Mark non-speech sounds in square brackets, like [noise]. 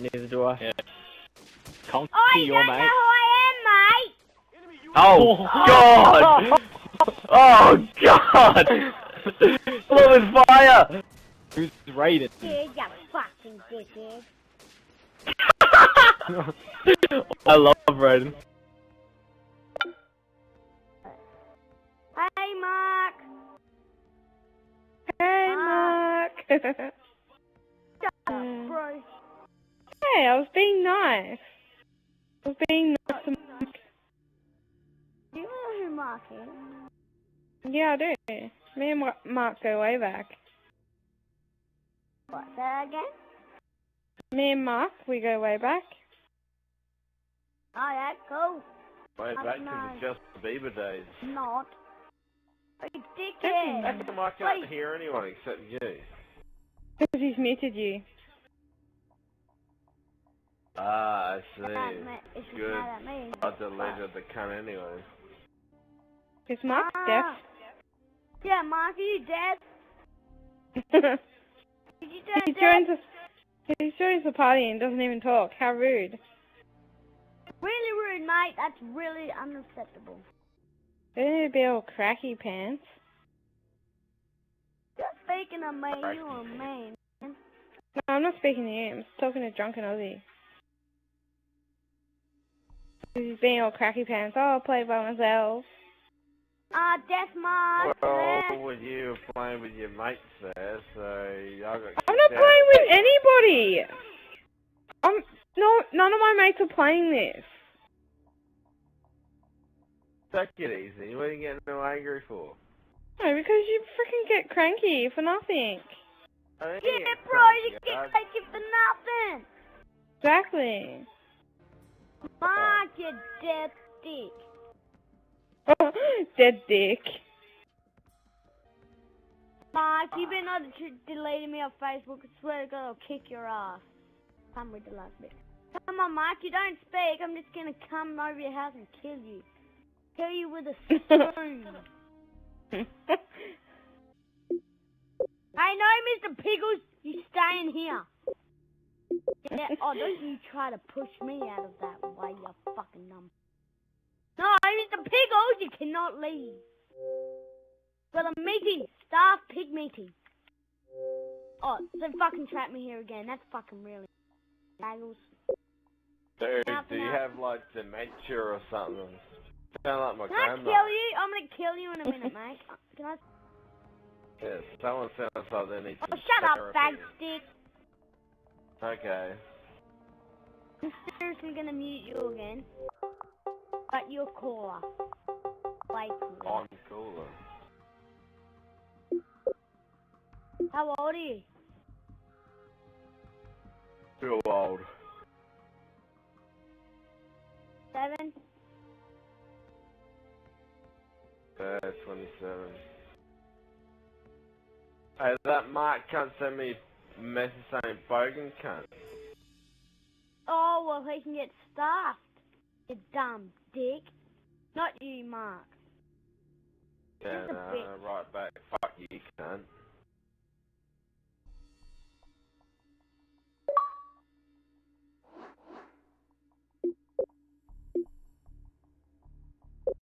neither do I. Yeah. Can't Oh, see you your don't know mate. who I am, mate. Oh, [laughs] God! Oh, God! Blow his fire! Who's raided? Dude, you fucking dickhead. [laughs] I love Raiden. Hey, Mark. Hey, Ah. Mark. [laughs] hey, I was being nice. I was being nice to Mark. Do you know who Mark is? Yeah, I do. Me and Mark go way back. What, say that again? Me and Mark, we go way back. Oh, yeah, cool. Way I back to the Justin Bieber days. Not. You Definitely. How dickhead. come I can't Wait. hear anyone except you? Because he's muted you. Ah, I see. ma- It's Good. mad at me. I deleted the cunt anyway. Is Mark Ah. Yeah, Mark, are you dead? deaf? [laughs] Did you he joins dead? the, he joins the party and doesn't even talk. How rude. Really rude, mate. That's really unacceptable. They need to be all cracky pants. Just speaking of me, you are mean. No, I'm not speaking to you. I'm talking to Drunken Aussie. He's being all cracky pants. Oh, I'll play by myself. Ah, Death Mark. Well, there. with you were playing with your mates there, so I got I'm kicked not out. playing with anybody. I'm no. None of my mates are playing this. Take it easy. What are you getting all angry for? No, because you freaking get cranky for nothing. I didn't Yeah, get bro, you cranky, get I- taken for nothing. Exactly. Mark, you dead dick. [laughs] Dead dick. Mark, you've been on deleting me off Facebook. I swear to God, I'll kick your ass. Come with the last bit. Come on, Mark, you don't speak. I'm just gonna come over your house and kill you. Kill you with a [laughs] spoon. [laughs] Yeah, [laughs] oh, don't you try to push me out of that way, you fucking numb. No, Mr. Pickles, oh, you cannot leave. Got a meeting, staff pig meeting. Oh, so fucking trap me here again. That's fucking really. Bagels. Dude, do you have like dementia or something? Sound like my Can I kill you? I'm gonna kill you in a minute, [laughs] mate. Uh, can I? Yeah, someone sounds like they need Oh, shut up, therapy. fag stick. Okay. I'm seriously gonna mute you again. But you're caller. Like cooler. I'm cooler. How old are you? Too old. Seven? Uh, 27. Hey, that Mark can't send me a message saying bogan cunt. Oh, well, he can get stuffed. You dumb dick. Not you, Mark. Yeah, no, right back. Fuck you, cunt.